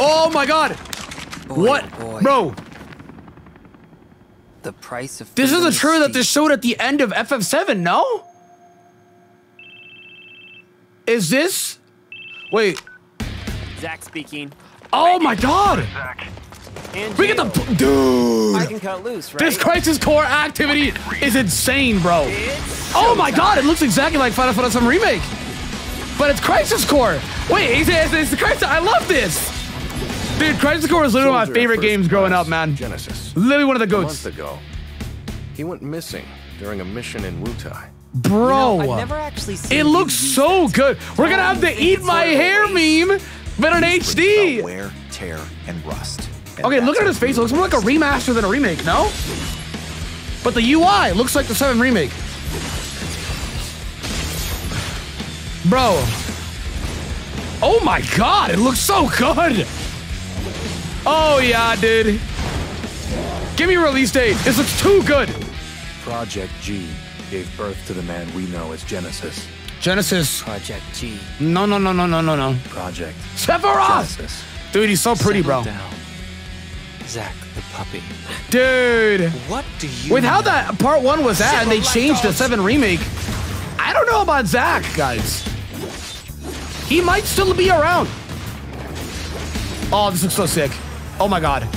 Oh my god. Boy, what? boy. Bro, The price of this is freedom a trailer that steep. they showed at the end of FF7, no? Is this? Wait. Zack speaking. Oh my god. And We get the dude. I can cut loose, right? This crisis core activity is insane, bro. It's Oh my showtime. god, it looks exactly like Final Fantasy VII Remake. But it's Crisis Core. Wait, it's, it's, it's the Crisis. I love this. Dude, Crisis Core was literally one of my favorite games growing up, man. Genesis. Literally one of the A goats. month ago, he went missing during a mission in Wutai. Bro. You know, I've never actually seen it looks so good. We're gonna have the think eat my sort of hair meme, but in HD. wear, tear, and rust. And Okay, look at his face. It looks more like a remaster than a remake, no? But the UI looks like the 7 remake. Bro. Oh my god, it looks so good. Oh yeah, dude. Give me a release date. This looks too good. Project G gave birth to the man we know as Genesis. Genesis. Project G. No, no, no, no, no, no, no. Project Sephiroth. Genesis. Dude, he's so pretty, bro. Down. Zack the puppy. Dude. What do you With how that part one was at, and they changed the seven remake. I don't know about Zack, guys. He might still be around. Oh, this looks so sick. Oh my god.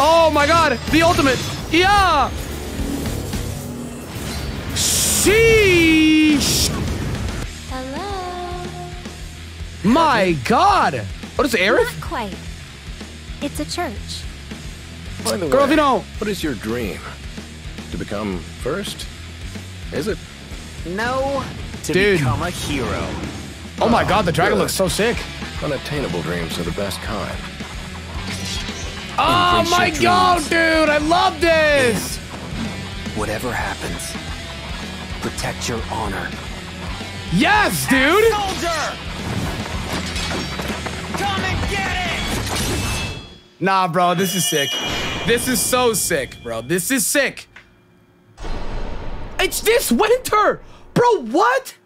Oh my god, the ultimate. Yeah. Sheesh. Hello? My god. What is it, Aerith? Not quite. It's a church. By the Girl, way, if you don't- what is your dream? To become first? Is it? No. to Dude. become a hero. Oh my god, the dragon good. looks so sick. Unattainable dreams are the best kind. Oh Embrace my god, dude, I love this. Whatever happens, protect your honor. Yes, dude. Soldier! Come and get it! Nah, bro, this is sick. This is so sick, bro. This is sick. It's this winter. Bro, what?